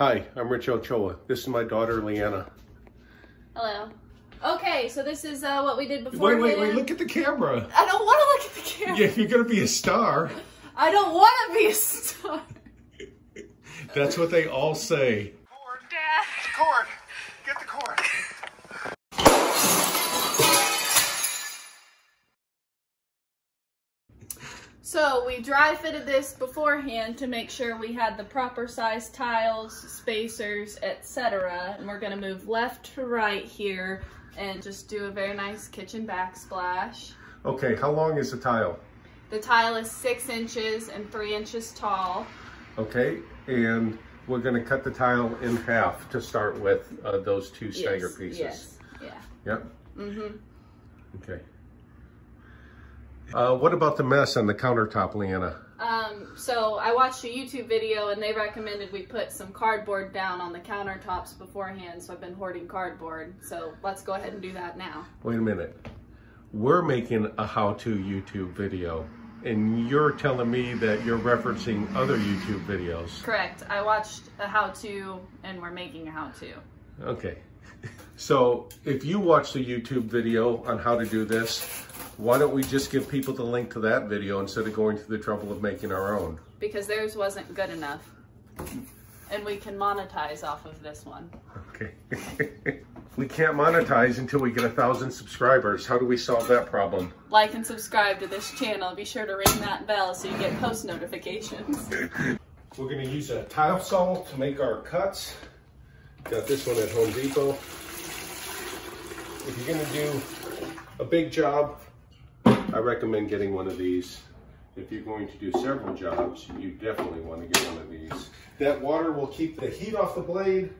Hi, I'm Rich Ochoa. This is my daughter, Leanna. Hello. Okay, so this is uh, what we did before. Wait, wait, wait, look at the camera. I don't want to look at the camera. Yeah, if you're going to be a star. I don't want to be a star. That's what they all say. Cord. Dad. Cord. So we dry fitted this beforehand to make sure we had the proper size tiles, spacers, etc. And we're gonna move left to right here and just do a very nice kitchen backsplash. Okay, how long is the tile? The tile is six inches and three inches tall. Okay, and we're going to cut the tile in half to start with uh, those two stagger Yes, pieces. Yes, yeah. Yep. Mm-hmm. Okay. Uh, what about the mess on the countertop, Leanna? Um, so I watched a YouTube video and they recommended we put some cardboard down on the countertops beforehand. So I've been hoarding cardboard. So let's go ahead and do that now. Wait a minute. We're making a how-to YouTube video, and you're telling me that you're referencing other YouTube videos. Correct. I watched a how-to and we're making a how-to. Okay. So if you watched a YouTube video on how to do this, why don't we just give people the link to that video instead of going through the trouble of making our own? Because theirs wasn't good enough. And we can monetize off of this one. Okay. we can't monetize until we get a thousand subscribers. How do we solve that problem? Like and subscribe to this channel. Be sure to ring that bell so you get post notifications. We're gonna use a tile saw to make our cuts. Got this one at Home Depot. If you're gonna do a big job, I recommend getting one of these. If you're going to do several jobs, you definitely want to get one of these. That water will keep the heat off the blade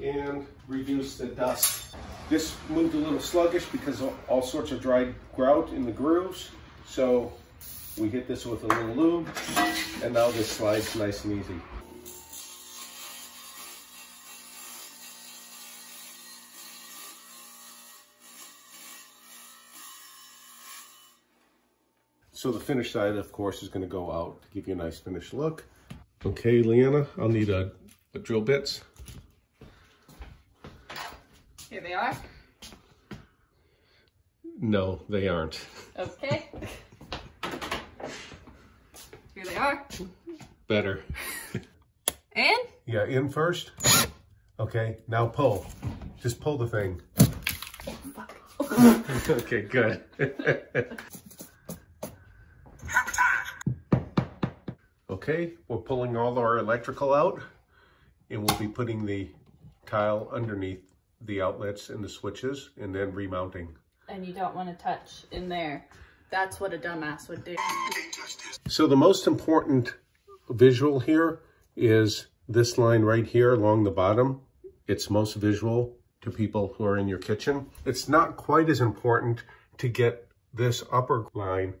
and reduce the dust. This moved a little sluggish because of all sorts of dried grout in the grooves. So we hit this with a little lube and now this slides nice and easy. So the finished side, of course, is going to go out to give you a nice finished look. Okay, Leanna, I'll need a, a drill bits. Here they are. No, they aren't. Okay. Here they are. Better. And Yeah, in first. Okay, now pull. Just pull the thing. okay, good. okay, we're pulling all our electrical out and we'll be putting the tile underneath the outlets and the switches and then remounting. and you don't want to touch in there. That's what a dumbass would do. So the most important visual here is this line right here along the bottom. It's most visual to people who are in your kitchen. It's not quite as important to get this upper line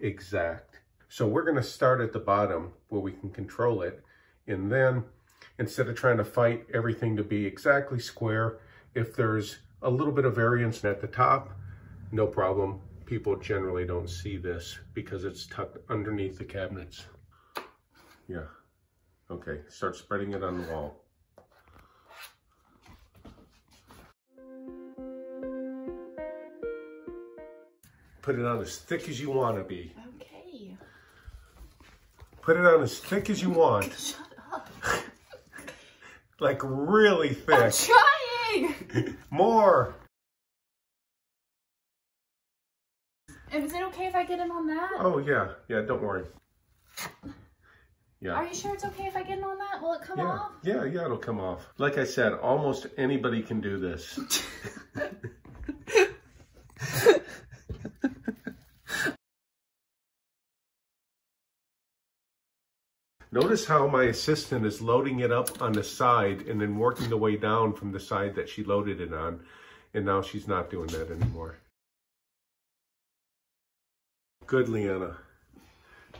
exact. So we're gonna start at the bottom where we can control it. And then instead of trying to fight everything to be exactly square, if there's a little bit of variance at the top, no problem. People generally don't see this because it's tucked underneath the cabinets. Yeah. Okay, start spreading it on the wall. Put it on as thick as you want to be. Put it on as thick as you want. Shut up. Like really thick. I'm trying. More. Is it okay if I get in on that? Oh yeah, yeah, don't worry. Yeah. Are you sure it's okay if I get in on that? Will it come Yeah, off? yeah, yeah, it'll come off. Like I said, almost anybody can do this. Notice how my assistant is loading it up on the side and then working the way down from the side that she loaded it on. And now she's not doing that anymore. Good, Leanna.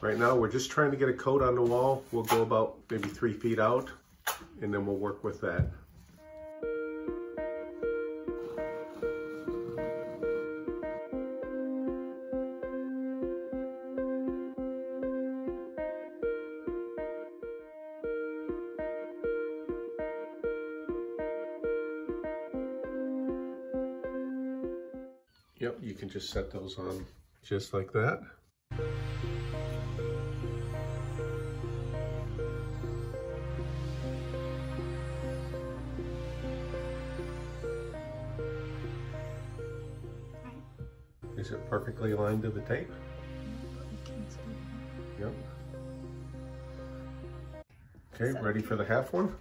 Right now, we're just trying to get a coat on the wall. We'll go about maybe three feet out, and then we'll work with that. Can just set those on just like that. Is it perfectly aligned to the tape? Yep. Okay, ready for the half one?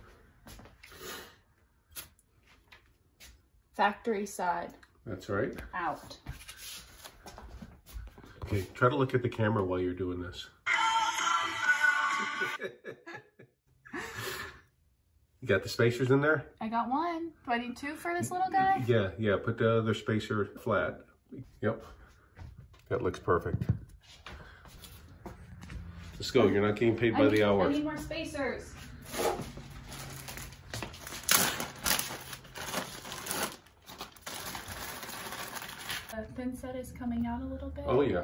Factory side That's right. out. Okay, try to look at the camera while you're doing this. you got the spacers in there? I got one. Do I need two for this little guy? Yeah, yeah, put the other spacer flat. Yep. That looks perfect. Let's go. You're not getting paid by I the need, hour. I need more spacers. The thin set is coming out a little bit. Oh, yeah.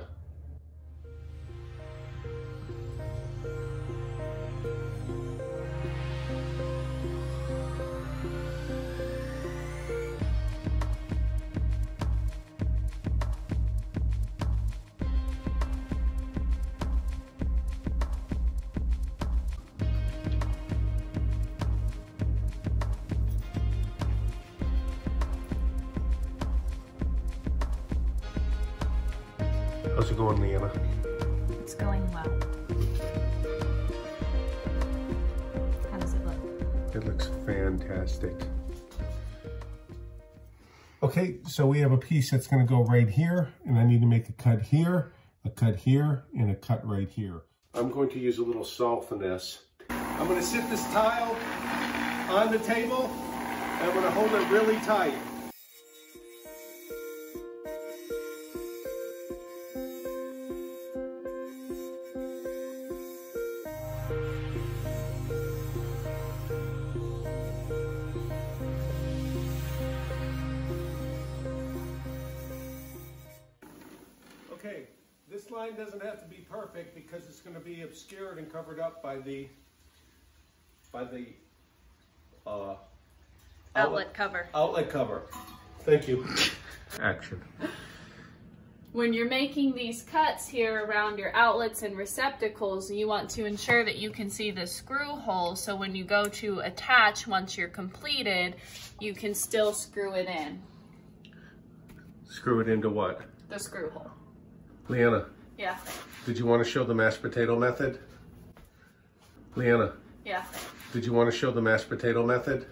How's it going, Leanna? It's going well. How does it look? It looks fantastic. Okay, so we have a piece that's gonna go right here, and I need to make a cut here, a cut here, and a cut right here. I'm going to use a little saw finesse. I'm gonna sit this tile on the table, and I'm gonna hold it really tight. Line doesn't have to be perfect because it's going to be obscured and covered up by the by the uh, Outlet cover. outlet cover. Thank you. Action. When you're making these cuts here around your outlets and receptacles, you want to ensure that you can see the screw hole so when you go to attach once you're completed, you can still screw it in, Screw it into what? the screw hole. Leanna, Yeah, did you want to show the mashed potato method? Leanna, yeah. did you want to show the mashed potato method?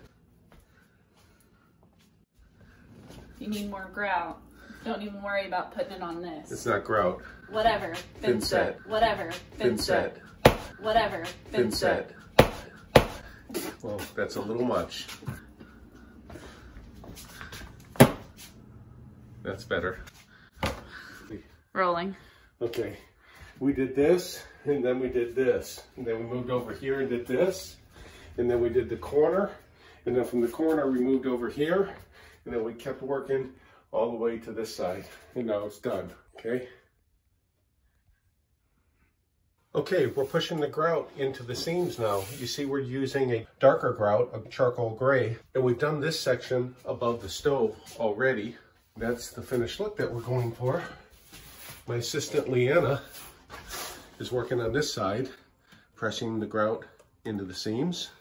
You need more grout. Don't even worry about putting it on this. It's not grout. Whatever. Thin set. Whatever. Thin set. Whatever. Thin set. Well, that's a little much. That's better. Rolling. Okay, we did this, and then we did this, and then we moved over here and did this, and then we did the corner, and then from the corner we moved over here, and then we kept working all the way to this side, and now it's done, okay? Okay, we're pushing the grout into the seams now. You see we're using a darker grout, a charcoal gray, and we've done this section above the stove already. That's the finished look that we're going for. My assistant Leanna is working on this side, pressing the grout into the seams.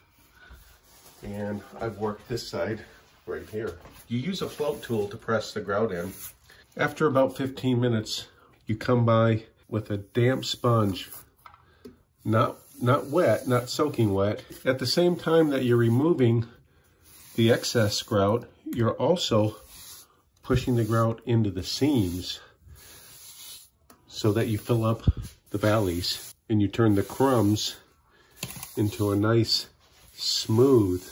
And I've worked this side right here. You use a float tool to press the grout in. After about 15 minutes, you come by with a damp sponge, not, not wet, not soaking wet. At the same time that you're removing the excess grout, you're also pushing the grout into the seams so that you fill up the valleys and you turn the crumbs into a nice smooth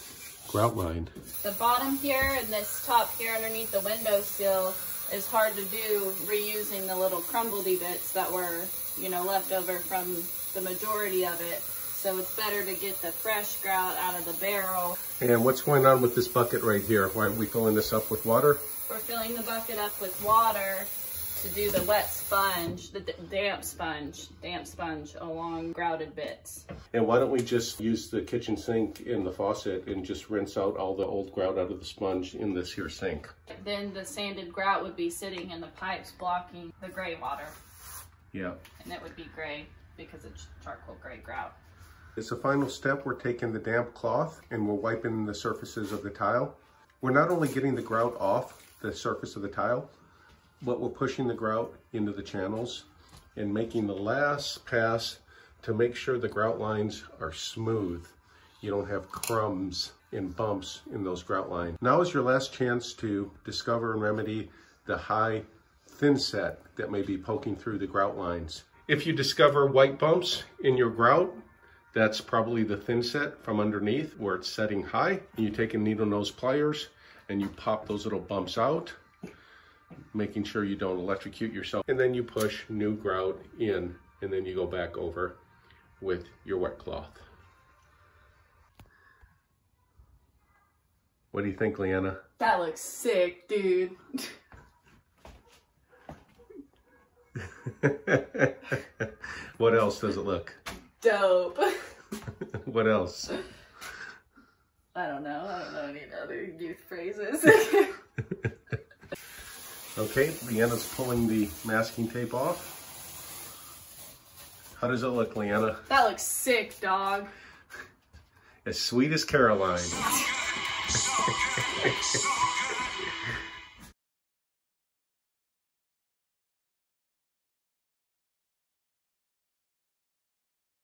grout line. The bottom here and this top here underneath the window sill is hard to do reusing the little crumbledy bits that were, you know, left over from the majority of it. So it's better to get the fresh grout out of the barrel. And what's going on with this bucket right here? Why are we filling this up with water? We're filling the bucket up with water to do the wet sponge, the d- damp sponge, damp sponge along grouted bits. And why don't we just use the kitchen sink in the faucet and just rinse out all the old grout out of the sponge in this here sink? Then the sanded grout would be sitting in the pipes blocking the gray water, Yeah. and it would be gray because it's charcoal gray grout. As a final step, we're taking the damp cloth and we're wiping the surfaces of the tile. We're not only getting the grout off the surface of the tile, but we're pushing the grout into the channels and making the last pass to make sure the grout lines are smooth. You don't have crumbs and bumps in those grout lines. Now is your last chance to discover and remedy the high thin set that may be poking through the grout lines. If you discover white bumps in your grout, that's probably the thin set from underneath where it's setting high. You take a needle nose pliers and you pop those little bumps out, making sure you don't electrocute yourself. And then you push new grout in and then you go back over with your wet cloth. What do you think, Leanna? That looks sick, dude. what else does it look? Dope. What else? I don't know. I don't know any other youth phrases. Okay, Leanna's pulling the masking tape off. How does it look, Leanna? that looks sick, dog. As sweet as Caroline.